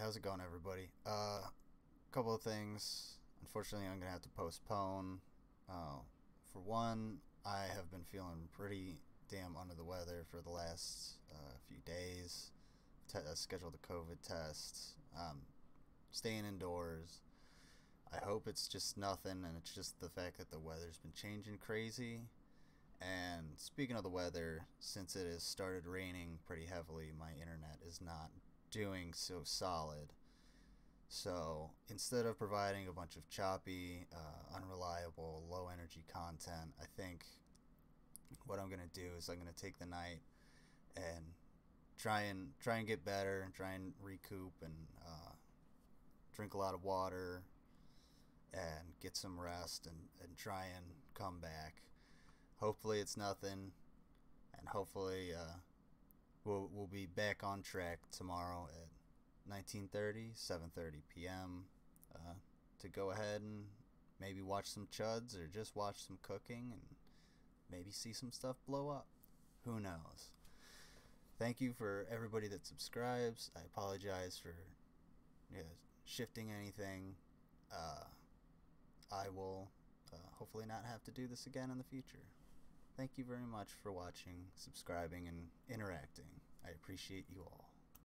how's it going, everybody? A uh, couple of things. Unfortunately, I'm gonna have to postpone. Uh, for one, I have been feeling pretty damn under the weather for the last uh, few days. Te- uh, scheduled a COVID test. Um, staying indoors. I hope it's just nothing, and it's just the fact that the weather's been changing crazy. And speaking of the weather, since it has started raining pretty heavily, my internet is not doing so solid. So instead of providing a bunch of choppy, uh, unreliable, low energy content, I think what I'm gonna do is I'm gonna take the night and try and try and get better and try and recoup and uh, drink a lot of water and get some rest and, and try and come back. Hopefully it's nothing, and hopefully uh, we'll we'll be back on track tomorrow at 19:30, 7:30 p.m. Uh, to go ahead and maybe watch some chuds or just watch some cooking and maybe see some stuff blow up. Who knows? Thank you for everybody that subscribes. I apologize for yeah, shifting anything. Uh, I will uh, hopefully not have to do this again in the future. Thank you very much for watching, subscribing, and interacting. I appreciate you all.